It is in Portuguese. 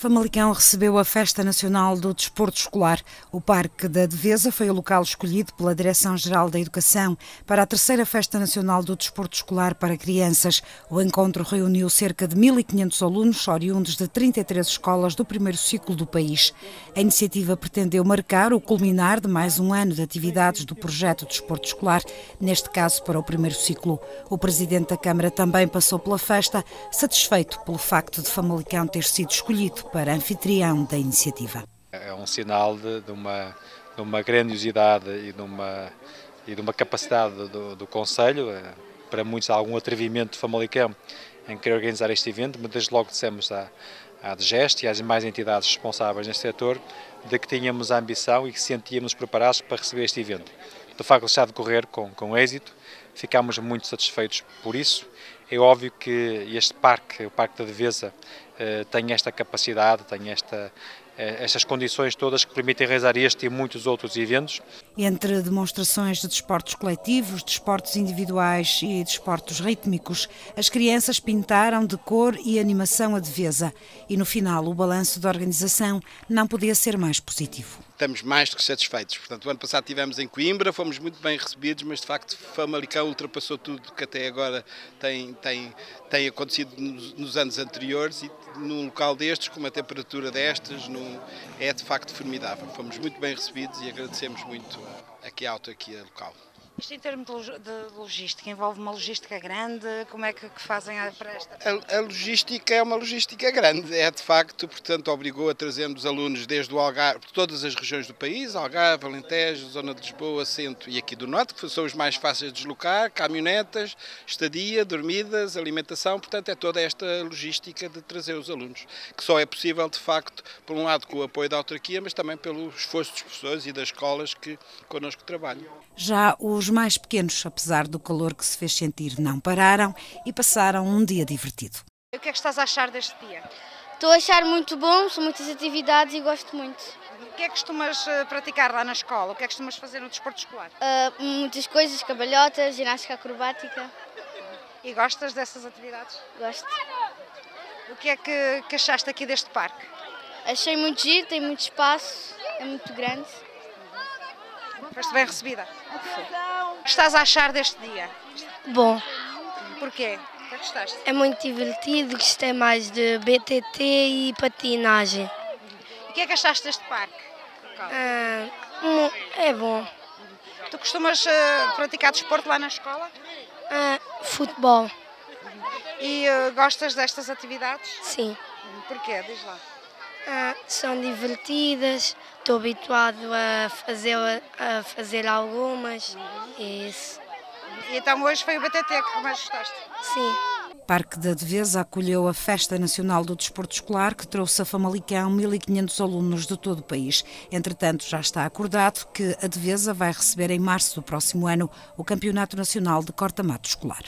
Famalicão recebeu a Festa Nacional do Desporto Escolar. O Parque da Devesa foi o local escolhido pela Direção-Geral da Educação para a terceira Festa Nacional do Desporto Escolar para crianças. O encontro reuniu cerca de 1.500 alunos oriundos de 33 escolas do primeiro ciclo do país. A iniciativa pretendeu marcar o culminar de mais um ano de atividades do projeto Desporto Escolar, neste caso para o primeiro ciclo. O presidente da Câmara também passou pela festa, satisfeito pelo facto de Famalicão ter sido escolhido para anfitrião da iniciativa. É um sinal de, de, uma, de uma grandiosidade e de uma, e de uma capacidade do, do Conselho, eh, para muitos há algum atrevimento de Famalicão em querer organizar este evento, mas desde logo dissemos à, à DGEST e às demais entidades responsáveis neste setor de que tínhamos a ambição e que sentíamos preparados para receber este evento. De facto, está a decorrer com, com êxito, ficámos muito satisfeitos por isso. É óbvio que este parque, o Parque da Devesa, eh, tem esta capacidade, tem esta, eh, estas condições todas que permitem realizar este e muitos outros eventos. Entre demonstrações de desportos coletivos, desportos individuais e desportos rítmicos, as crianças pintaram de cor e animação a devesa e no final o balanço da organização não podia ser mais positivo estamos mais do que satisfeitos. Portanto, o ano passado estivemos em Coimbra, fomos muito bem recebidos, mas de facto Famalicão ultrapassou tudo que até agora tem, tem, tem acontecido nos, nos anos anteriores e num local destes, com uma temperatura destas, num, é de facto formidável. Fomos muito bem recebidos e agradecemos muito aqui a autarquia local. Isto em termos de logística, envolve uma logística grande? Como é que, fazem para esta? A, a, logística é uma logística grande, é de facto, portanto, obrigou a trazermos alunos desde o Algarve, de todas as regiões do país, Algarve, Alentejo, Zona de Lisboa, Centro e aqui do Norte, que são os mais fáceis de deslocar, caminhonetas, estadia, dormidas, alimentação, portanto, é toda esta logística de trazer os alunos, que só é possível, de facto, por um lado com o apoio da autarquia, mas também pelo esforço dos professores e das escolas que connosco trabalham. Já os mais pequenos, apesar do calor que se fez sentir, não pararam e passaram um dia divertido. O que é que estás a achar deste dia? Estou a achar muito bom, são muitas atividades e gosto muito. O que é que costumas eh, praticar lá na escola? O que é que costumas fazer no desporto escolar? Uh, muitas coisas, cabalhotas, ginástica acrobática. E gostas dessas atividades? Gosto. O que é que, que achaste aqui deste parque? Achei muito giro, tem muito espaço, é muito grande. Foste bem recebida? O que estás a achar deste dia? Bom. Porquê? O que é gostaste? É muito divertido, gostei mais de BTT e patinagem. E o que é que achaste deste parque? Ah, é bom. Tu costumas uh, praticar desporto lá na escola? Ah, futebol. E uh, gostas destas atividades? Sim. Porquê? Diz lá. Ah, são divertidas, estou habituado a fazer, a fazer algumas. Isso. E então hoje foi o BTT que mais gostaste? Sim. Parque da Devesa acolheu a Festa Nacional do Desporto Escolar, que trouxe a Famalicão 1.500 alunos de todo o país. Entretanto, já está acordado que a Devesa vai receber em março do próximo ano o Campeonato Nacional de Corta-Mato Escolar.